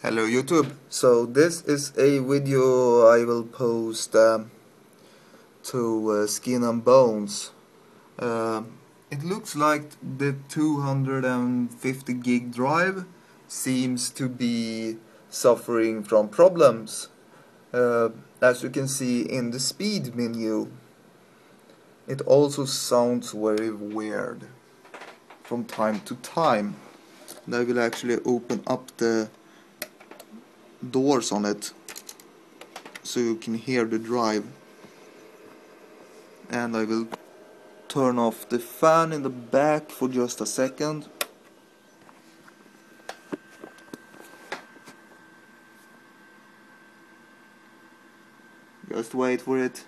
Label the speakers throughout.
Speaker 1: Hello YouTube. So this is a video I will post um, to uh, Skin and Bones. Uh, it looks like the 250 gig drive seems to be suffering from problems. Uh, as you can see in the speed menu. It also sounds very weird from time to time. And I will actually open up the doors on it so you can hear the drive. And I will turn off the fan in the back for just a second. Just wait for it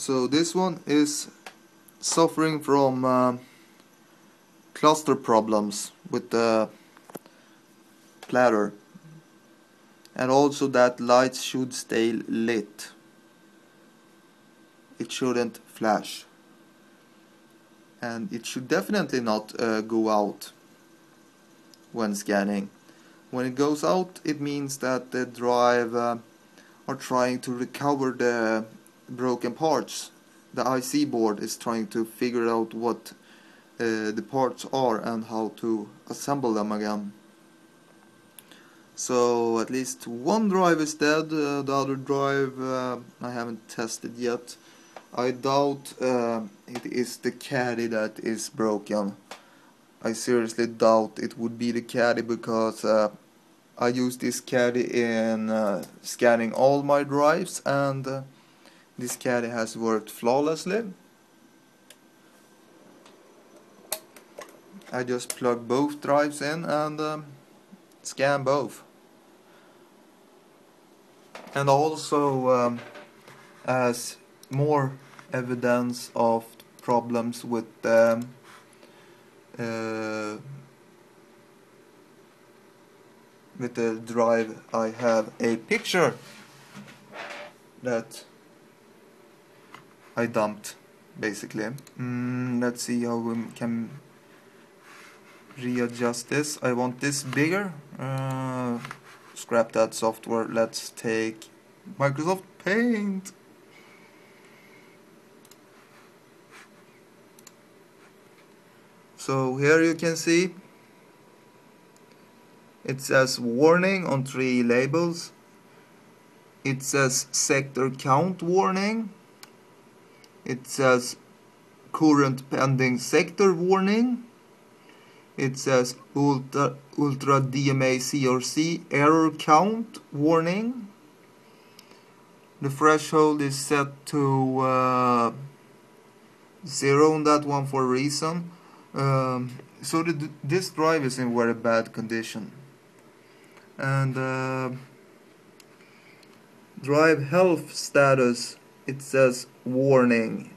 Speaker 1: so this one is suffering from uh, cluster problems with the platter and also that lights should stay lit. It shouldn't flash. And it should definitely not uh, go out when scanning. When it goes out it means that the drive uh, are trying to recover the broken parts. The IC board is trying to figure out what uh, the parts are and how to assemble them again. So at least one drive is dead, uh, the other drive uh, I haven't tested yet. I doubt uh, it is the caddy that is broken. I seriously doubt it would be the caddy because uh, I use this caddy in uh, scanning all my drives and this caddy has worked flawlessly. I just plug both drives in and um, scan both. And also um, as more evidence of problems with um, uh, with the drive I have a picture that I dumped basically. Mm, let's see how we can readjust this. I want this bigger. Uh, scrap that software. Let's take Microsoft Paint. So here you can see it says warning on three labels. It says sector count warning it says current pending sector warning. It says ultra, ultra DMA CRC error count warning. The threshold is set to uh, zero on that one for a reason. Um, so the, this drive is in very bad condition. And uh, drive health status it says warning.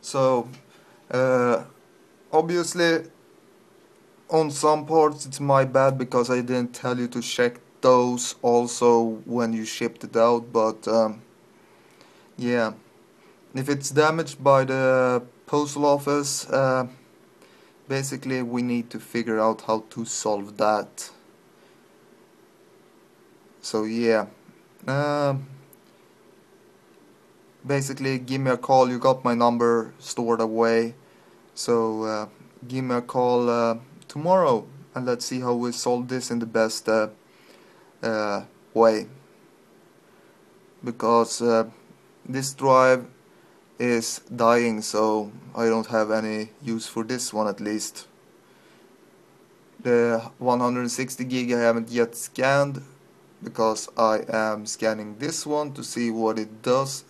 Speaker 1: So uh, obviously on some parts it's my bad because I didn't tell you to check those also when you shipped it out but um, yeah. If it's damaged by the postal office uh, basically we need to figure out how to solve that. So yeah. Uh, basically give me a call. You got my number stored away. So uh, give me a call uh, tomorrow and let's see how we solve this in the best uh, uh way. Because uh, this drive is dying so I don't have any use for this one at least. The 160 gig I haven't yet scanned because I am scanning this one to see what it does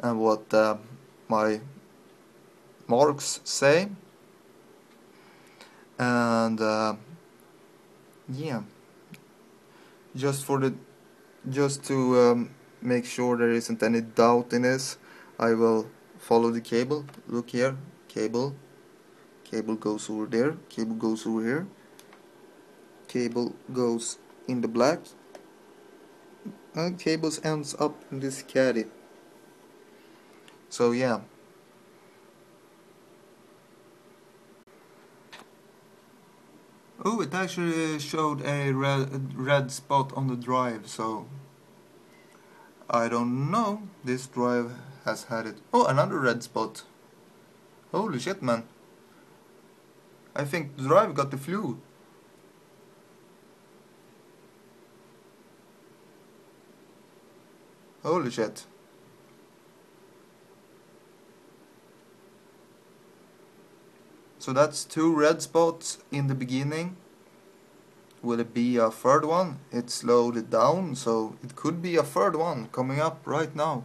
Speaker 1: and what uh, my marks say. And uh, yeah. Just for the just to um, make sure there isn't any doubt in this I will follow the cable. Look here. Cable. Cable goes over there. Cable goes over here. Cable goes in the black. And cables ends up in this caddy so yeah Oh, it actually showed a red, red spot on the drive, so I don't know. This drive has had it. Oh, another red spot. Holy shit, man. I think the drive got the flu. Holy shit. So that's two red spots in the beginning. Will it be a third one? It slowed it down, so it could be a third one coming up right now.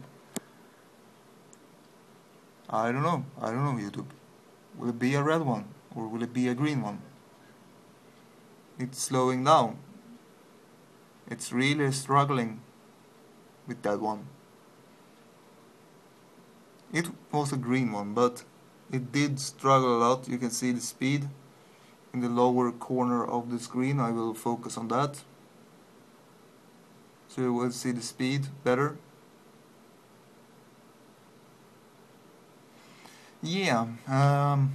Speaker 1: I don't know. I don't know YouTube. Will it be a red one or will it be a green one? It's slowing down. It's really struggling with that one. It was a green one, but it did struggle a lot. You can see the speed in the lower corner of the screen. I will focus on that. So you will see the speed better. Yeah, um,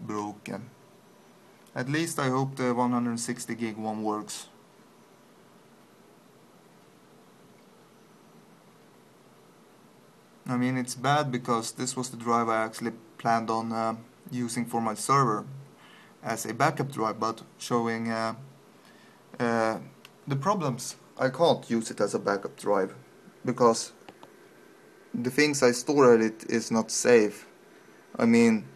Speaker 1: broken. At least I hope the 160 gig one works. I mean it's bad because this was the drive I actually planned on uh, using for my server as a backup drive but showing uh, uh, the problems I can't use it as a backup drive because the things I store at it is not safe I mean,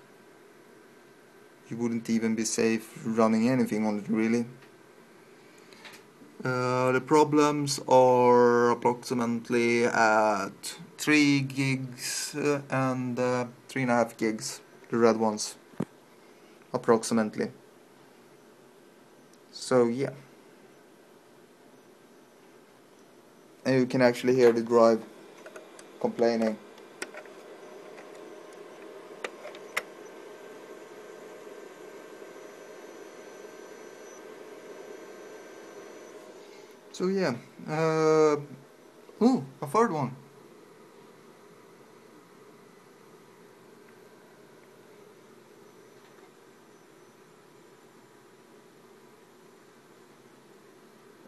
Speaker 1: you wouldn't even be safe running anything on it really. Uh, the problems are approximately at 3 gigs uh, and uh, 3.5 gigs, the red ones, approximately. So yeah. And you can actually hear the drive complaining. So yeah, uh, ooh, a third one.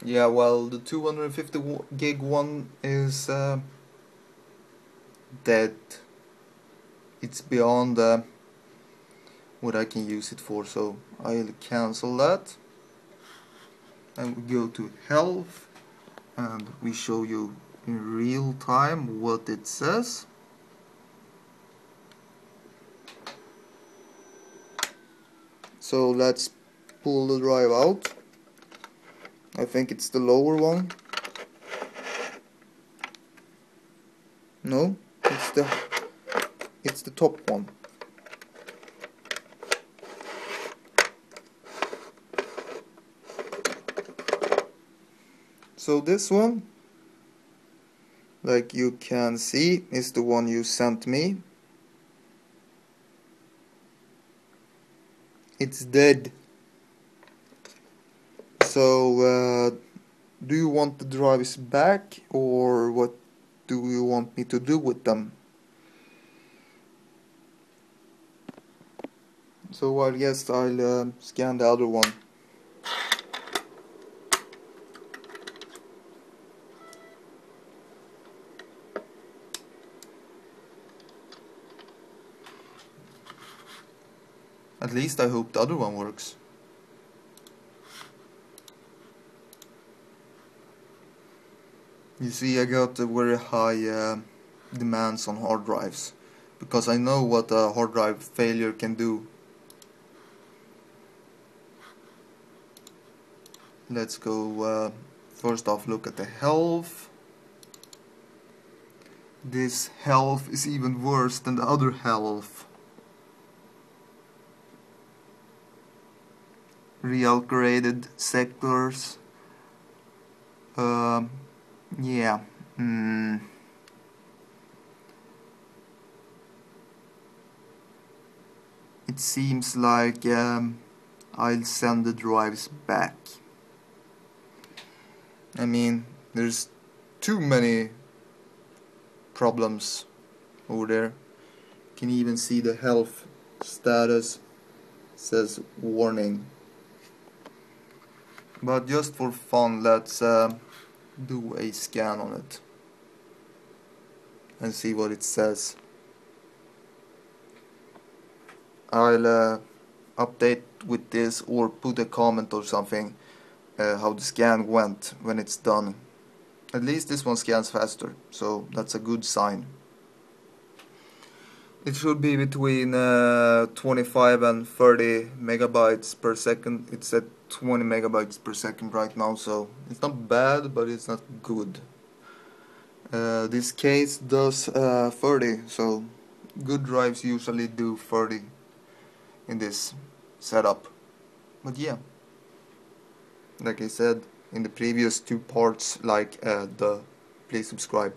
Speaker 1: Yeah, well, the 250 gig one is uh, dead. It's beyond uh, what I can use it for, so I'll cancel that. And we go to health and we show you in real time what it says. So let's pull the drive out I think it's the lower one. No it's the it's the top one. So this one like you can see is the one you sent me. It's dead so uh, do you want the drives back or what do you want me to do with them so I guess I'll uh, scan the other one At least I hope the other one works. You see I got very high uh, demands on hard drives because I know what a hard drive failure can do. Let's go uh, first off look at the health. This health is even worse than the other health. reallocated sectors uh, yeah. Mm. it seems like um, I'll send the drives back. I mean there's too many problems over there. Can even see the health status? Says warning. But just for fun let's uh, do a scan on it and see what it says. I'll uh, update with this or put a comment or something uh, how the scan went when it's done. At least this one scans faster so that's a good sign. It should be between uh, 25 and 30 megabytes per second. It's at 20 megabytes per second right now so it's not bad but it's not good. Uh, this case does uh, 30 so good drives usually do 30 in this setup. But yeah like I said in the previous two parts like uh, the please subscribe